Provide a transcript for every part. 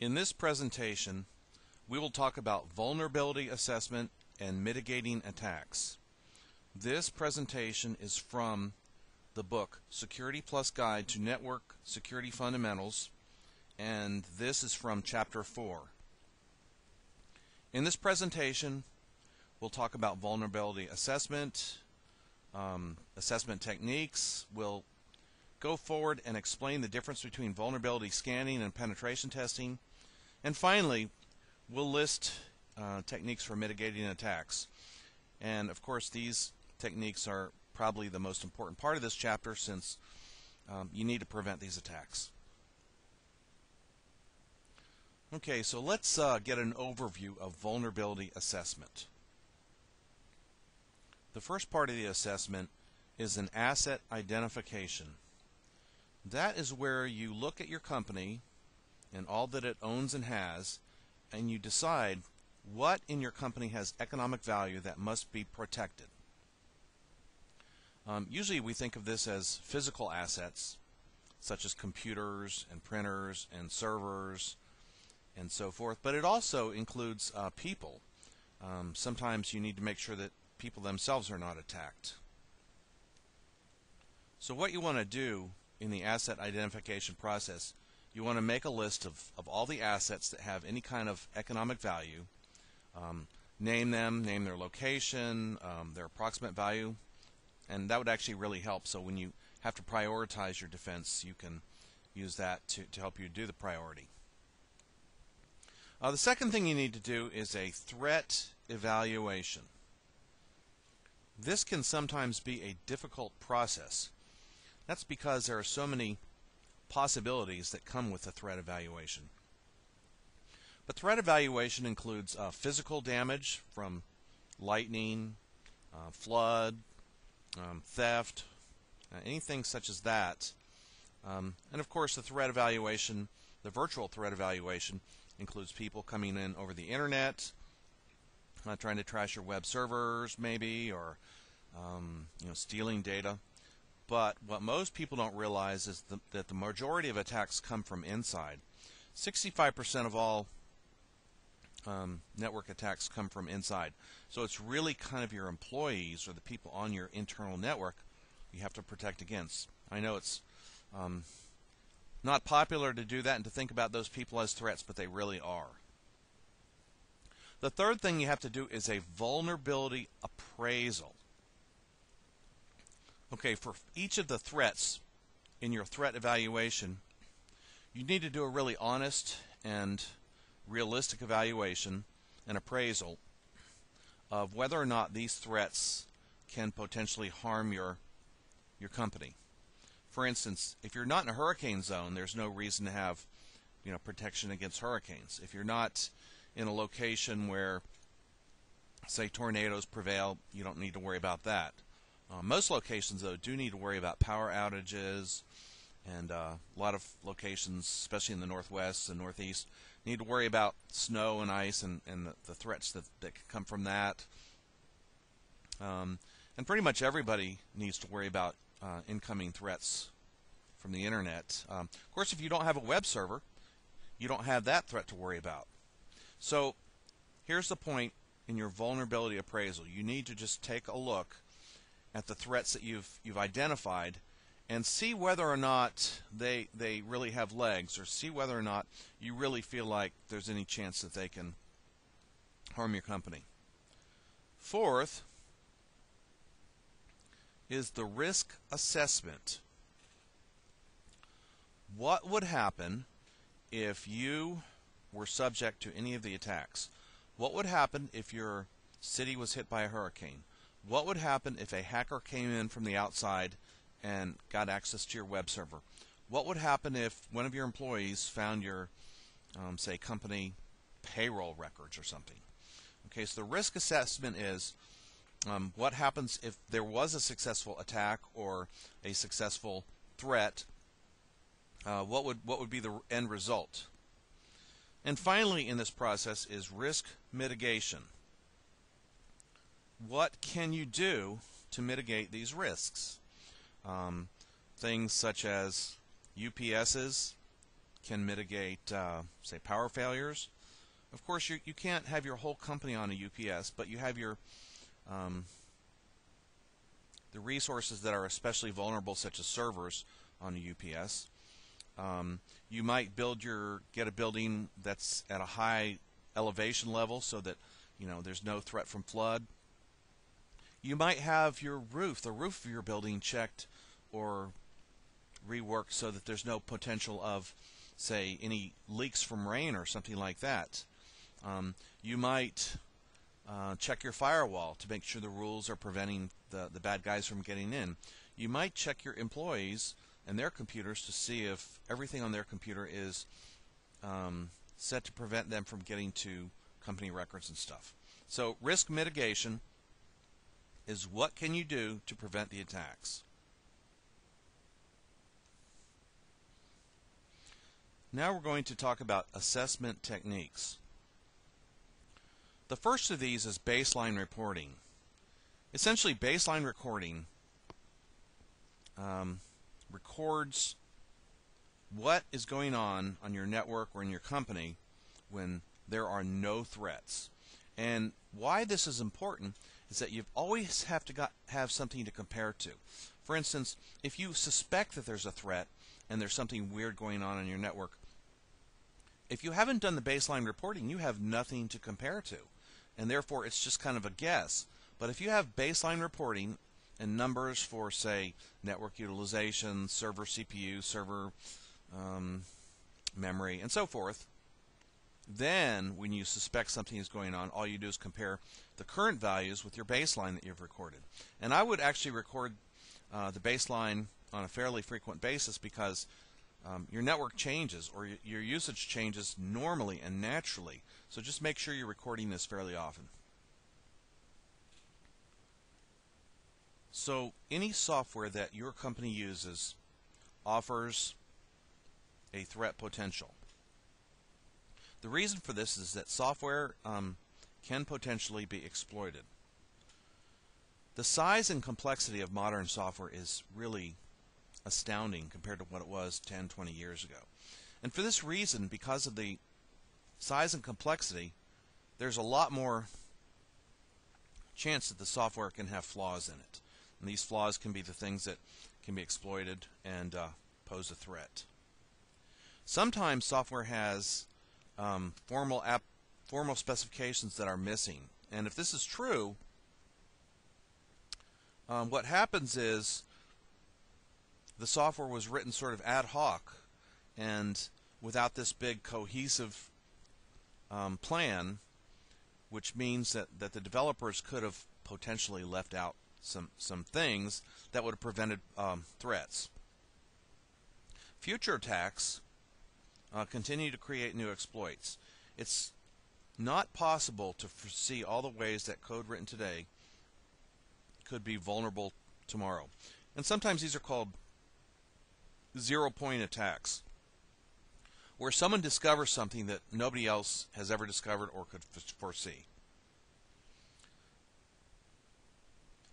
In this presentation, we will talk about vulnerability assessment and mitigating attacks. This presentation is from the book Security Plus Guide to Network Security Fundamentals, and this is from Chapter 4. In this presentation, we'll talk about vulnerability assessment, um, assessment techniques. We'll go forward and explain the difference between vulnerability scanning and penetration testing. And finally, we'll list uh, techniques for mitigating attacks. And of course, these techniques are probably the most important part of this chapter since um, you need to prevent these attacks. Okay, so let's uh, get an overview of vulnerability assessment. The first part of the assessment is an asset identification. That is where you look at your company and all that it owns and has, and you decide what in your company has economic value that must be protected. Um, usually we think of this as physical assets, such as computers and printers and servers and so forth, but it also includes uh, people. Um, sometimes you need to make sure that people themselves are not attacked. So what you want to do in the asset identification process, you want to make a list of, of all the assets that have any kind of economic value, um, name them, name their location, um, their approximate value, and that would actually really help. So when you have to prioritize your defense, you can use that to, to help you do the priority. Uh, the second thing you need to do is a threat evaluation. This can sometimes be a difficult process. That's because there are so many possibilities that come with a threat evaluation. But threat evaluation includes uh, physical damage from lightning, uh, flood, um, theft, uh, anything such as that. Um, and of course, the threat evaluation, the virtual threat evaluation, includes people coming in over the internet, uh, trying to trash your web servers, maybe, or um, you know, stealing data. But what most people don't realize is the, that the majority of attacks come from inside. 65% of all um, network attacks come from inside. So it's really kind of your employees or the people on your internal network you have to protect against. I know it's um, not popular to do that and to think about those people as threats, but they really are. The third thing you have to do is a vulnerability appraisal. Okay, for each of the threats in your threat evaluation, you need to do a really honest and realistic evaluation and appraisal of whether or not these threats can potentially harm your your company. For instance, if you're not in a hurricane zone, there's no reason to have you know protection against hurricanes. If you're not in a location where say tornadoes prevail, you don't need to worry about that. Uh, most locations, though, do need to worry about power outages, and uh, a lot of locations, especially in the northwest and northeast, need to worry about snow and ice and, and the, the threats that, that can come from that. Um, and pretty much everybody needs to worry about uh, incoming threats from the internet. Um, of course, if you don't have a web server, you don't have that threat to worry about. So here's the point in your vulnerability appraisal. You need to just take a look at the threats that you've you've identified and see whether or not they they really have legs or see whether or not you really feel like there's any chance that they can harm your company. Fourth is the risk assessment. What would happen if you were subject to any of the attacks? What would happen if your city was hit by a hurricane? What would happen if a hacker came in from the outside and got access to your web server? What would happen if one of your employees found your, um, say, company payroll records or something? Okay, so the risk assessment is um, what happens if there was a successful attack or a successful threat. Uh, what would what would be the end result? And finally, in this process is risk mitigation what can you do to mitigate these risks? Um, things such as UPSs, can mitigate, uh, say, power failures. Of course, you, you can't have your whole company on a UPS, but you have your um, the resources that are especially vulnerable, such as servers, on a UPS. Um, you might build your get a building that's at a high elevation level so that you know there's no threat from flood. You might have your roof, the roof of your building checked or reworked so that there's no potential of say any leaks from rain or something like that. Um, you might uh, check your firewall to make sure the rules are preventing the, the bad guys from getting in. You might check your employees and their computers to see if everything on their computer is um, set to prevent them from getting to company records and stuff. So risk mitigation is what can you do to prevent the attacks. Now we're going to talk about assessment techniques. The first of these is baseline reporting. Essentially, baseline recording um, records what is going on on your network or in your company when there are no threats. And why this is important is that you always have to got, have something to compare to. For instance, if you suspect that there's a threat and there's something weird going on in your network, if you haven't done the baseline reporting, you have nothing to compare to. And therefore, it's just kind of a guess. But if you have baseline reporting and numbers for, say, network utilization, server CPU, server um, memory, and so forth. Then, when you suspect something is going on, all you do is compare the current values with your baseline that you've recorded. And I would actually record uh, the baseline on a fairly frequent basis because um, your network changes or your usage changes normally and naturally. So just make sure you're recording this fairly often. So any software that your company uses offers a threat potential. The reason for this is that software um, can potentially be exploited. The size and complexity of modern software is really astounding compared to what it was 10, 20 years ago. And for this reason, because of the size and complexity, there's a lot more chance that the software can have flaws in it. And these flaws can be the things that can be exploited and uh, pose a threat. Sometimes software has um, formal app, formal specifications that are missing, and if this is true, um, what happens is the software was written sort of ad hoc and without this big cohesive um, plan, which means that, that the developers could have potentially left out some some things that would have prevented um, threats. Future attacks uh, continue to create new exploits. It's not possible to foresee all the ways that code written today could be vulnerable tomorrow. And sometimes these are called zero point attacks, where someone discovers something that nobody else has ever discovered or could foresee.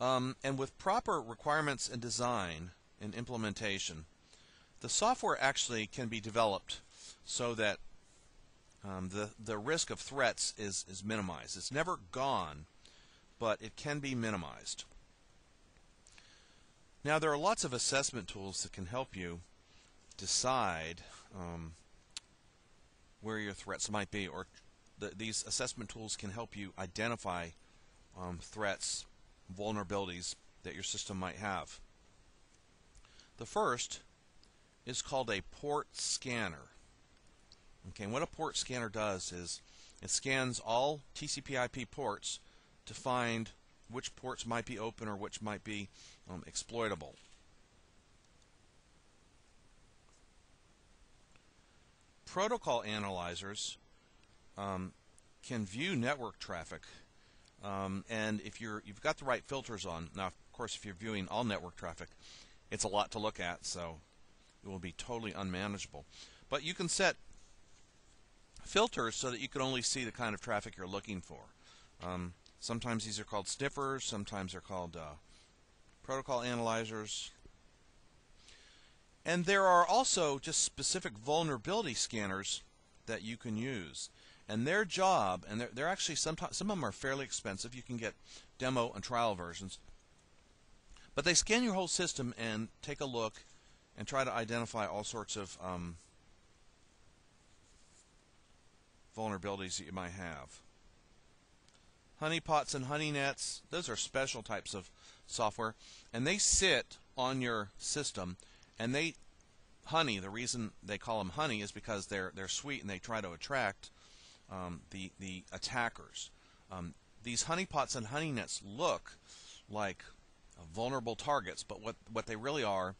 Um, and with proper requirements and design and implementation, the software actually can be developed so that um, the the risk of threats is is minimized. It's never gone, but it can be minimized. Now there are lots of assessment tools that can help you decide um, where your threats might be, or the, these assessment tools can help you identify um, threats vulnerabilities that your system might have. The first is called a port scanner. Okay, and what a port scanner does is it scans all TCP/IP ports to find which ports might be open or which might be um, exploitable. Protocol analyzers um, can view network traffic um, and if you're you've got the right filters on, now of course if you're viewing all network traffic, it's a lot to look at, so it will be totally unmanageable. But you can set filters so that you can only see the kind of traffic you're looking for. Um, sometimes these are called sniffers, sometimes they're called uh, protocol analyzers. And there are also just specific vulnerability scanners that you can use. And their job, and they're, they're actually sometimes some of them are fairly expensive. You can get demo and trial versions. But they scan your whole system and take a look and try to identify all sorts of um, vulnerabilities that you might have. Honeypots and honey nets, those are special types of software, and they sit on your system, and they honey. The reason they call them honey is because they're they're sweet and they try to attract um, the the attackers. Um, these honeypots and honey nets look like vulnerable targets, but what what they really are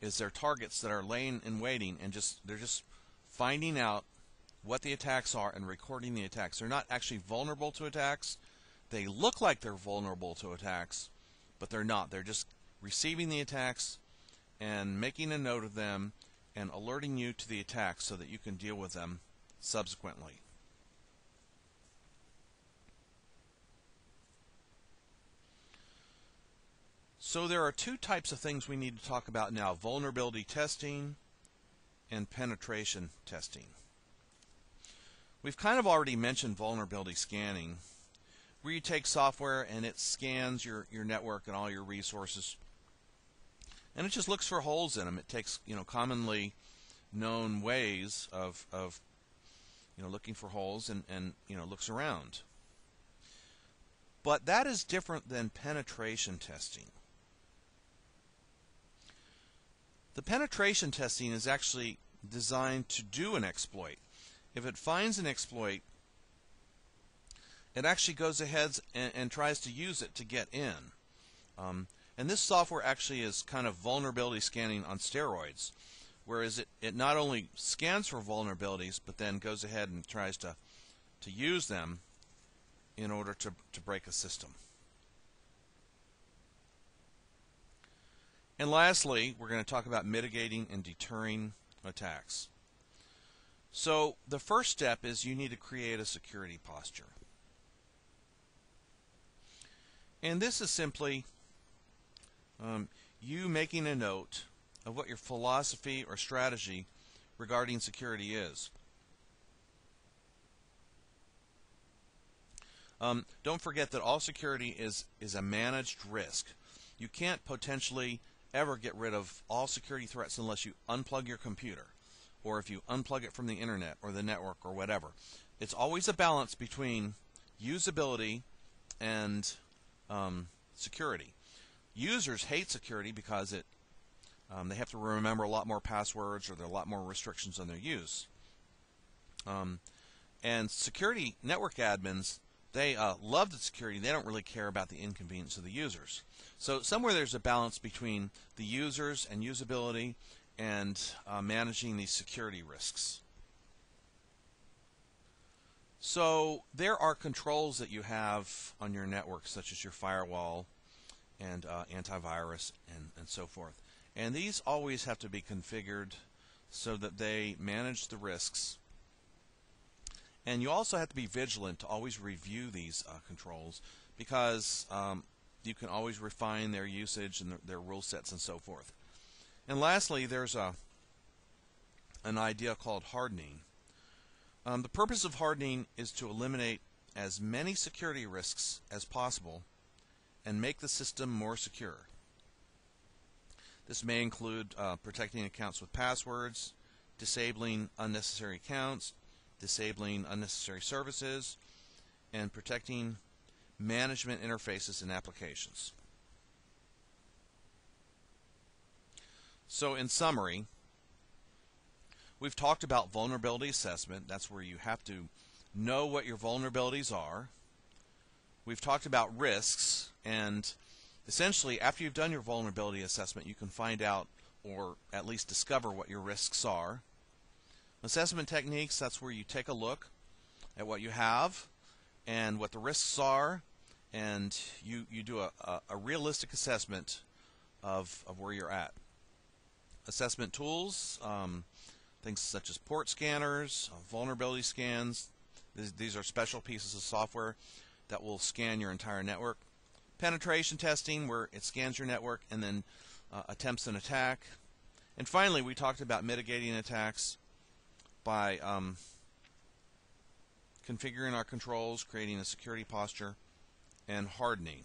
is they're targets that are laying in waiting and just they're just finding out what the attacks are and recording the attacks. They're not actually vulnerable to attacks. They look like they're vulnerable to attacks, but they're not. They're just receiving the attacks and making a note of them and alerting you to the attacks so that you can deal with them subsequently. So there are two types of things we need to talk about now, vulnerability testing and penetration testing. We've kind of already mentioned vulnerability scanning, where you take software and it scans your, your network and all your resources, and it just looks for holes in them. It takes you know commonly known ways of, of you know looking for holes and, and you know looks around. But that is different than penetration testing. The penetration testing is actually designed to do an exploit if it finds an exploit, it actually goes ahead and, and tries to use it to get in. Um, and this software actually is kind of vulnerability scanning on steroids, whereas it, it not only scans for vulnerabilities, but then goes ahead and tries to, to use them in order to, to break a system. And lastly, we're going to talk about mitigating and deterring attacks. So the first step is you need to create a security posture. And this is simply um, you making a note of what your philosophy or strategy regarding security is. Um, don't forget that all security is, is a managed risk. You can't potentially ever get rid of all security threats unless you unplug your computer or if you unplug it from the internet or the network or whatever. It's always a balance between usability and um, security. Users hate security because it um, they have to remember a lot more passwords or there are a lot more restrictions on their use. Um, and security network admins they uh, love the security. They don't really care about the inconvenience of the users. So somewhere there's a balance between the users and usability and uh, managing these security risks. So there are controls that you have on your network, such as your firewall and uh, antivirus and, and so forth. And these always have to be configured so that they manage the risks. And you also have to be vigilant to always review these uh, controls because um, you can always refine their usage and their, their rule sets and so forth. And lastly, there's a an idea called hardening. Um, the purpose of hardening is to eliminate as many security risks as possible and make the system more secure. This may include uh, protecting accounts with passwords, disabling unnecessary accounts, disabling unnecessary services, and protecting management interfaces and applications. So, in summary, we've talked about vulnerability assessment. That's where you have to know what your vulnerabilities are. We've talked about risks, and essentially, after you've done your vulnerability assessment, you can find out or at least discover what your risks are. Assessment techniques, that's where you take a look at what you have and what the risks are, and you, you do a, a, a realistic assessment of, of where you're at assessment tools, um, things such as port scanners, uh, vulnerability scans. These, these, are special pieces of software that will scan your entire network. Penetration testing, where it scans your network and then uh, attempts an attack. And finally, we talked about mitigating attacks by um, configuring our controls, creating a security posture, and hardening.